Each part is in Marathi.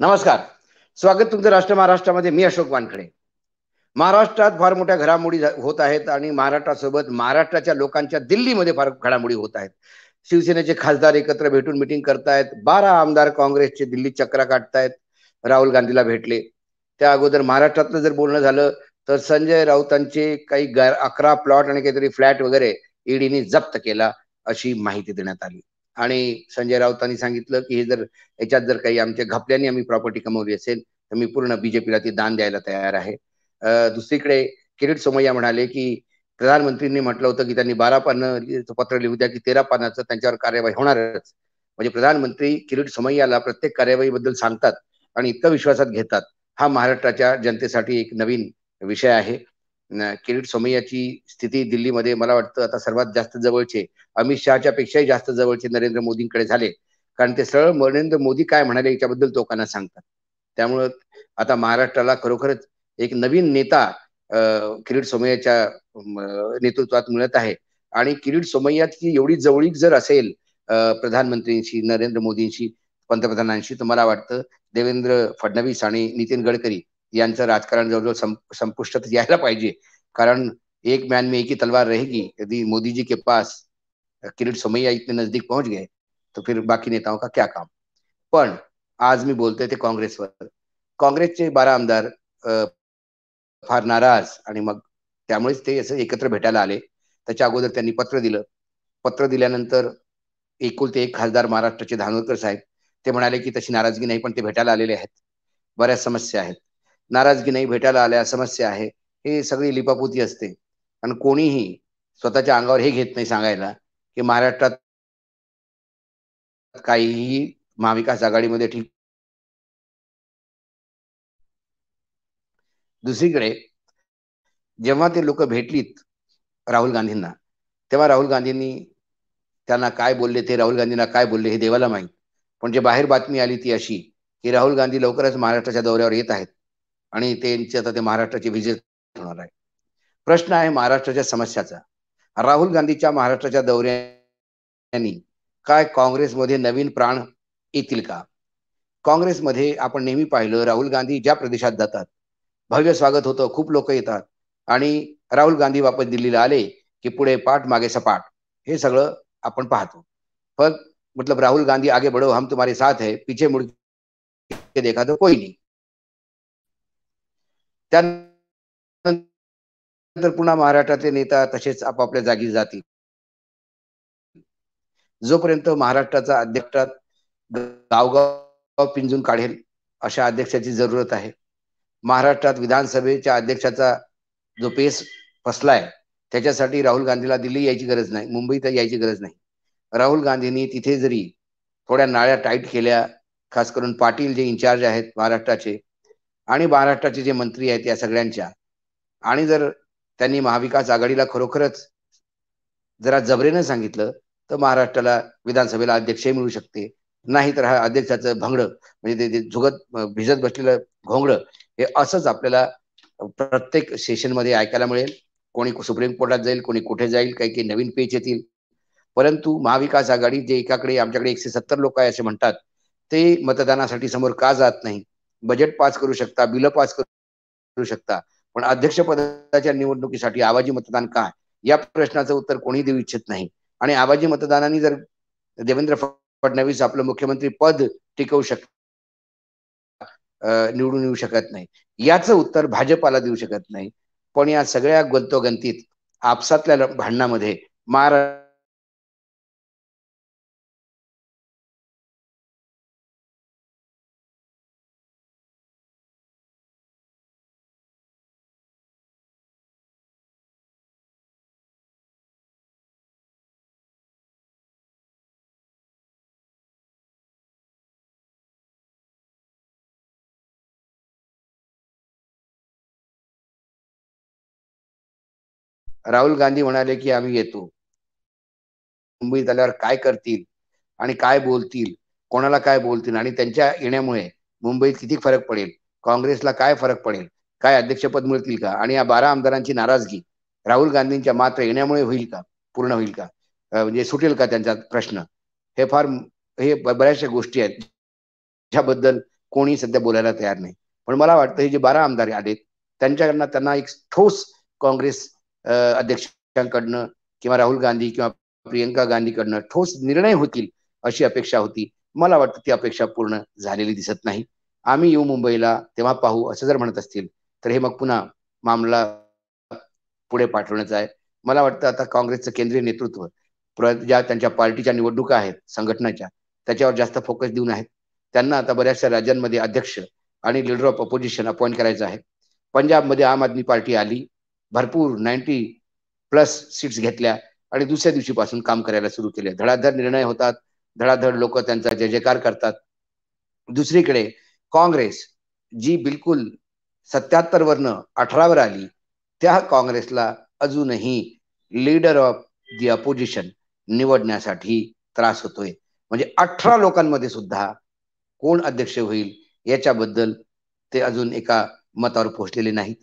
नमस्कार. स्वागत तुमचं राष्ट्र महाराष्ट्रामध्ये. मी अशोक वानखडे. महाराष्ट्रात फार मोठ्या घडामोडी होत आहेत आणि महाराष्ट्रासोबत महाराष्ट्राच्या लोकांच्या दिल्लीमध्ये फार घडामोडी होत आहेत. शिवसेनेचे खासदार एकत्र भेटून मिटिंग करतायत. बारा आमदार काँग्रेसचे दिल्लीत चक्रा काढतायत. राहुल गांधीला भेटले. त्या अगोदर महाराष्ट्रातलं जर बोलणं झालं तर संजय राऊतांचे काही अकरा प्लॉट आणि काहीतरी फ्लॅट वगैरे ईडीने जप्त केला अशी माहिती देण्यात आली. आणि संजय राऊतांनी सांगितलं की हे जर याच्यात जर काही आमच्या घपल्याने आम्ही प्रॉपर्टी कमवली असेल तर मी पूर्ण बीजेपीला ती दान द्यायला तयार आहे. दुसरीकडे किरीट सोमय्या म्हणाले की प्रधानमंत्रींनी म्हटलं होतं की त्यांनी बारा पानं पत्र लिहू द्या की तेरा पानाचं त्यांच्यावर कार्यवाही होणारच. म्हणजे प्रधानमंत्री किरीट सोमय्याला प्रत्येक कार्यवाहीबद्दल सांगतात आणि इतकं विश्वासात घेतात. हा महाराष्ट्राच्या जनतेसाठी एक नवीन विषय आहे. किरीट सोमय्याची स्थिती दिल्लीमध्ये मला वाटतं आता सर्वात जास्त जवळचे अमित शहाच्या पेक्षाही जास्त जवळचे नरेंद्र मोदींकडे झाले. कारण ते सरळ नरेंद्र मोदी काय म्हणाले याच्याबद्दल लोकांना सांगतात. त्यामुळं आता महाराष्ट्राला खरोखरच एक नवीन नेता किरीट सोमय्याच्या नेतृत्वात मिळत आहे. आणि किरीट सोमय्याची एवढी जवळीक जर असेल प्रधानमंत्रींशी नरेंद्र मोदींशी पंतप्रधानांशी तर मला वाटतं देवेंद्र फडणवीस आणि नितीन गडकरी यांचं राजकारण जवळजवळ संपुष्टात यायला पाहिजे. कारण एक मॅन में एक ही तलवार रहेगी. यदि मोदी जी के पास किरीट सोमैया इतने नजदीक पहुंच गए तो फिर बाकी नेताओं का क्या काम? पण आज मी बोलतोय ते काँग्रेसवर. काँग्रेसचे बारा आमदार फार नाराज आणि मग त्यामुळेच ते असं एकत्र भेटायला आले. त्याच्या अगोदर त्यांनी पत्र दिलं. पत्र दिल्यानंतर एकुलते एक खासदार महाराष्ट्राचे धानोरकर साहेब ते म्हणाले की तशी नाराजगी नाही पण ते भेटायला आलेले आहेत. बऱ्याच समस्या आहेत. नाराजगी नाही भेटायला आल्या समस्या आहे हे सगळी लिपापुती असते. आणि कोणीही स्वतःच्या अंगावर हे घेत नाही सांगायला की महाराष्ट्रात काहीही महाविकास आघाडीमध्ये ठीक. दुसरीकडे जेव्हा ते लोक भेटलीत राहुल गांधींना तेव्हा राहुल गांधींनी त्यांना काय बोलले ते राहुल गांधींना काय बोलले हे देवाला माहीत. पण जे बाहेर बातमी आली ती अशी की राहुल गांधी लवकरच महाराष्ट्राच्या दौऱ्यावर येत आहेत. आणि त्यांची आता ते महाराष्ट्राची व्हिजिट होणार आहे. प्रश्न आहे महाराष्ट्राच्या समस्याचा. राहुल गांधीच्या महाराष्ट्राच्या दौऱ्यांनी काय काँग्रेसमध्ये नवीन प्राण येतील का? काँग्रेसमध्ये आपण नेहमी पाहिलं राहुल गांधी ज्या प्रदेशात जातात भव्य स्वागत होतं खूप लोक येतात आणि राहुल गांधी वापस दिल्लीला आले की पुढे पाठ मागे सपाट. हे सगळं आपण पाहतो. पण मतलब राहुल गांधी आगे बढ़ो हम तुम्हारे साथ है पीछे मुड़ के देखा तो कोई नहीं. त्यानंतर पुन्हा महाराष्ट्रातले नेता तसेच आपापल्या जागी जातील. जोपर्यंत महाराष्ट्राचा अध्यक्षात गावगाव पिंजून काढेल अशा अध्यक्षाची जरूरत आहे. महाराष्ट्रात विधानसभेच्या अध्यक्षाचा जो पेस फसलाय त्याच्यासाठी राहुल गांधीला दिल्ली यायची गरज नाही मुंबईत यायची गरज नाही. राहुल गांधींनी तिथे जरी थोड्या नाळ्या टाईट केल्या खास करून पाटील जे इन्चार्ज आहेत महाराष्ट्राचे आणि महाराष्ट्राचे जे मंत्री आहेत या सगळ्यांच्या आणि जर त्यांनी महाविकास आघाडीला खरोखरच जरा जबरेनं सांगितलं तर महाराष्ट्राला विधानसभेला अध्यक्षही मिळू शकते. नाही तर हा अध्यक्षाचं भंगड म्हणजे ते झुगत भिजत बसलेलं घोंगडं हे असंच आपल्याला प्रत्येक सेशनमध्ये ऐकायला मिळेल. कोणी सुप्रीम कोर्टात जाईल कोणी कुठे जाईल काही काही नवीन पेच येतील. परंतु महाविकास आघाडी जे एकाकडे आमच्याकडे एकशे सत्तर लोक आहे असे म्हणतात ते मतदानासाठी समोर का जात नाही बजेट पास करू शकता बिल पास करू शकता. पण अध्यक्षपदाच्या निवडणुकीसाठी आवाजी मतदान काय या प्रश्नाचं उत्तर कोणी देऊ इच्छित नाही. आणि आवाजी मतदानाने जर देवेंद्र फडणवीस आपलं मुख्यमंत्री पद टिकवू शक निवडून येऊ शकत नाही. याचं उत्तर भाजपाला देऊ शकत नाही. पण या सगळ्या गुंतोगंतीत आपसातल्या भांडणामध्ये महाराष्ट्र राहुल गांधी म्हणाले की आम्ही येतो. मुंबईत आल्यावर काय करतील आणि काय बोलतील कोणाला काय बोलतील आणि त्यांच्या येण्यामुळे मुंबईत किती फरक पडेल काँग्रेसला काय फरक पडेल काय अध्यक्षपद मिळतील का आणि या बारा आमदारांची नाराजगी राहुल गांधींच्या मात्र येण्यामुळे होईल का पूर्ण होईल का? म्हणजे सुटेल का त्यांचा प्रश्न? हे फार हे बऱ्याचशा गोष्टी आहेत ज्याबद्दल कोणी सध्या बोलायला तयार नाही. पण मला वाटतं हे जे बारा आमदार आलेत त्यांच्याकडनं त्यांना एक ठोस काँग्रेस अध्यक्षांकडनं किंवा राहुल गांधी किंवा प्रियंका गांधीकडनं ठोस निर्णय होतील अशी अपेक्षा होती. मला वाटतं ती अपेक्षा पूर्ण झालेली दिसत नाही. आम्ही येऊ मुंबईला तेव्हा पाहू असं जर म्हणत असतील तर हे मग पुन्हा मामला पुढे पाठवण्याचा आहे. मला वाटतं आता काँग्रेसचं केंद्रीय नेतृत्व ज्या त्यांच्या पार्टीच्या निवडणुका आहेत संघटनाच्या त्याच्यावर जास्त फोकस देऊन आहेत. त्यांना आता बऱ्याचशा राज्यांमध्ये अध्यक्ष आणि लिडर ऑफ अपोजिशन अपॉइंट करायचं आहे. पंजाबमध्ये आम आदमी पार्टी आली. भरपूर नाईन्टी प्लस सीट्स घेतल्या आणि दुसऱ्या दिवशीपासून काम करायला सुरू केले. धडाधड निर्णय होतात. धडाधड लोक त्यांचा जय जयकार करतात. दुसरीकडे काँग्रेस जी बिलकुल सत्याहत्तर वरनं अठरावर आली त्या काँग्रेसला अजूनही लीडर ऑफ दी अपोजिशन निवडण्यासाठी त्रास होतोय. म्हणजे अठरा लोकांमध्ये सुद्धा कोण अध्यक्ष होईल याच्याबद्दल ते अजून एका मतावर पोहोचलेले नाहीत.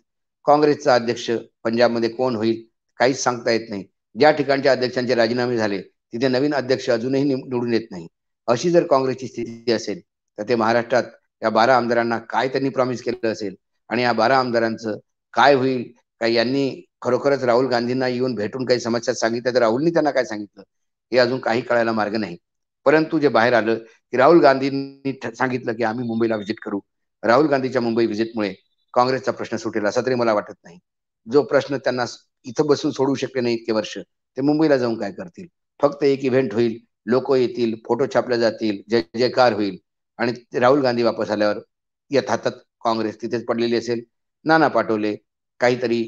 काँग्रेसचा अध्यक्ष पंजाबमध्ये कोण होईल काहीच सांगता येत नाही. ज्या ठिकाणच्या अध्यक्षांचे राजीनामे झाले तिथे नवीन अध्यक्ष अजूनही निवडून येत नाही. अशी जर काँग्रेसची स्थिती असेल तर ते महाराष्ट्रात या बारा आमदारांना काय त्यांनी प्रॉमिस केलं असेल आणि या बारा आमदारांचं काय होईल काय यांनी खरोखरच राहुल गांधींना येऊन भेटून काही समस्या सांगितल्या तर राहुलनी त्यांना काय सांगितलं? हे अजून काही कळायला मार्ग नाही. परंतु जे बाहेर आलं की राहुल गांधींनी सांगितलं की आम्ही मुंबईला व्हिजिट करू. राहुल गांधीच्या मुंबई व्हिजिटमुळे काँग्रेसचा प्रश्न सुटेल असा तरी मला वाटत नाही. जो प्रश्न त्यांना इथं बसून सोडू शकले नाही इतके वर्ष ते मुंबईला जाऊन काय करतील? फक्त एक इव्हेंट होईल लोक येतील फोटो छापल्या जातील जय जयकार होईल. आणि राहुल गांधी वापस आल्यावर यथातथ काँग्रेस तिथेच पडलेली असेल. नाना पाटोले काहीतरी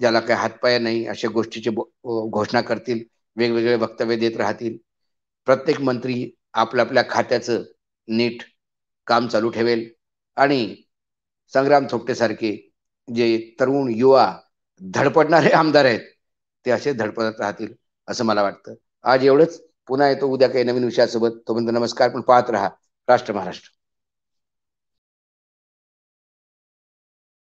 ज्याला काही हातपाय नाही अशा गोष्टीची घोषणा करतील वेगवेगळे वक्तव्य देत राहतील. प्रत्येक मंत्री आपल्या आपल्या खात्याचं नीट काम चालू ठेवेल. आणि संग्राम थोपटेसारखे जे तरुण युवा धडपडणारे आमदार आहेत ते असे धडपडत राहतील असं मला वाटतं. आज एवढंच. पुन्हा येतो उद्या काही नवीन विषयासोबत. तोपर्यंत नमस्कार पण पाहत राहा. राष्ट्र महाराष्ट्र.